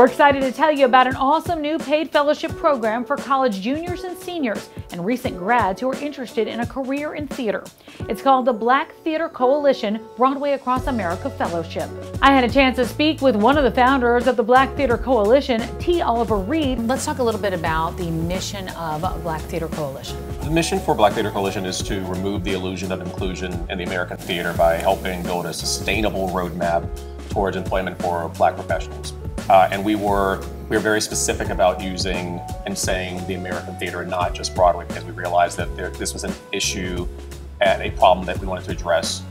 We're excited to tell you about an awesome new paid fellowship program for college juniors and seniors and recent grads who are interested in a career in theater. It's called the Black Theater Coalition Broadway Across America Fellowship. I had a chance to speak with one of the founders of the Black Theater Coalition, T. Oliver Reid. Let's talk a little bit about the mission of Black Theater Coalition. The mission for Black Theater Coalition is to remove the illusion of inclusion in the American theater by helping build a sustainable roadmap towards employment for black professionals. Uh, and we were we were very specific about using and saying the American theater, and not just Broadway, because we realized that there, this was an issue and a problem that we wanted to address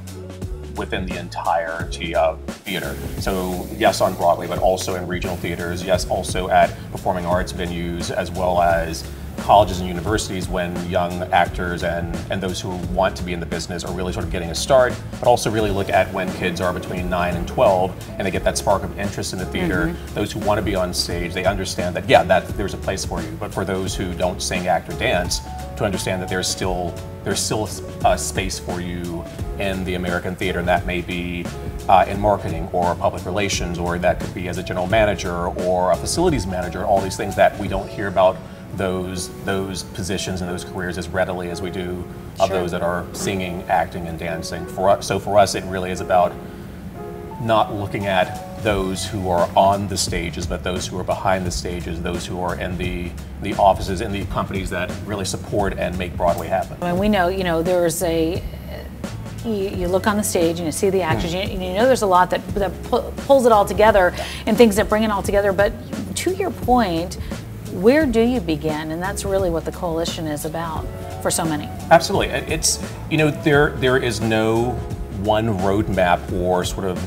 within the entirety of theater. So yes, on Broadway, but also in regional theaters. Yes, also at performing arts venues, as well as colleges and universities when young actors and, and those who want to be in the business are really sort of getting a start, but also really look at when kids are between 9 and 12 and they get that spark of interest in the theater. Mm-hmm. Those who want to be on stage, they understand that, yeah, that there's a place for you. But for those who don't sing, act, or dance, to understand that there's still there's still a space for you in the American theater, and that may be uh, in marketing or public relations, or that could be as a general manager or a facilities manager, all these things that we don't hear about those those positions and those careers as readily as we do of sure. those that are singing, acting, and dancing. For us, so for us, it really is about not looking at those who are on the stages, but those who are behind the stages, those who are in the the offices in the companies that really support and make Broadway happen. And we know, you know, there's a you, you, look on the stage and you see the actors, mm. you, you, know there's a lot that, that pulls it all together and things that bring it all together. But to your point, where do you begin? And that's really what the coalition is about for so many. Absolutely. It's, you know, there there is no one roadmap or sort of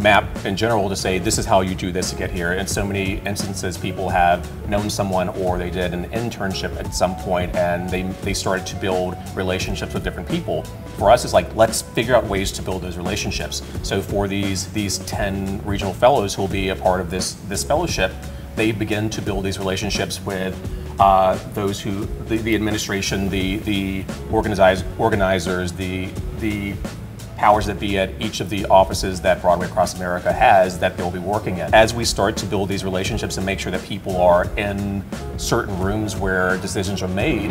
map in general to say this is how you do this to get here. In so many instances, people have known someone or they did an internship at some point and they, they started to build relationships with different people. For us, it's like let's figure out ways to build those relationships. So for these these 10 regional fellows who will be a part of this this fellowship, they begin to build these relationships with uh, those who, the, the, administration, the the organize, organizers, the the powers that be at each of the offices that Broadway Across America has that they'll be working at. As we start to build these relationships and make sure that people are in certain rooms where decisions are made,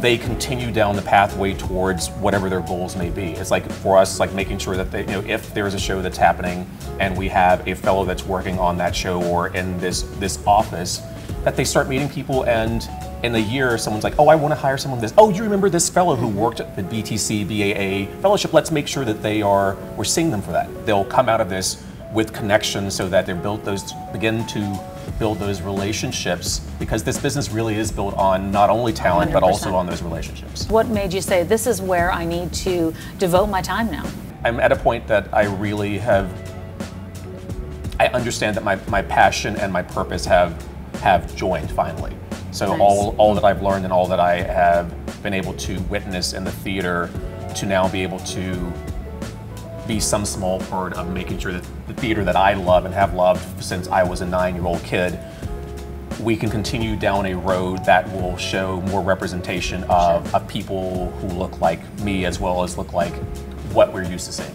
they continue down the pathway towards whatever their goals may be. It's like for us, like making sure that they, you know, if there's a show that's happening and we have a fellow that's working on that show or in this this office, that they start meeting people and in a year someone's like, oh, I want to hire someone this. Oh, you remember this fellow who worked at the BTC BAA fellowship? Let's make sure that they are we're seeing them for that. They'll come out of this with connections so that they're built those begin to build those relationships because this business really is built on not only talent 100%. but also on those relationships. What made you say this is where I need to devote my time now? I'm at a point that I really have I understand that my, my passion and my purpose have have joined finally. So nice. all all that I've learned and all that I have been able to witness in the theater to now be able to be some small part of making sure that the theater that I love and have loved since I was a nine year old kid, we can continue down a road that will show more representation of, of people who look like me as well as look like what we're used to seeing.